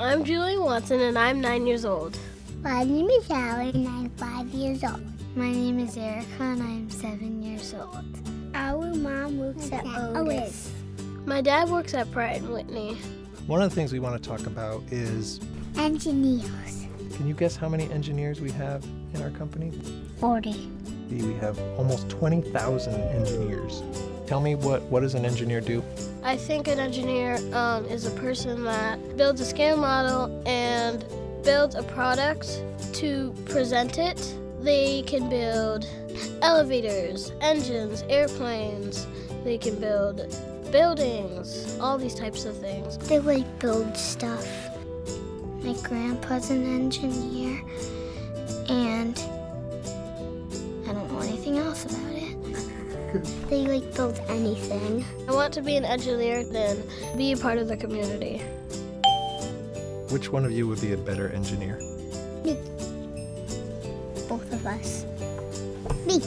I'm Julie Watson and I'm nine years old. My name is Allie and I'm five years old. My name is Erica and I'm seven years old. Our mom works at Otis. My dad works at Pratt and Whitney. One of the things we want to talk about is Engineers. can you guess how many engineers we have in our company? 40. We have almost 20,000 engineers. Tell me what, what does an engineer do? I think an engineer um, is a person that builds a scale model and builds a product to present it. They can build elevators, engines, airplanes. They can build buildings, all these types of things. They like build stuff. My grandpa's an engineer They like build anything. I want to be an engineer and be a part of the community. Which one of you would be a better engineer? Me. Both of us. Me.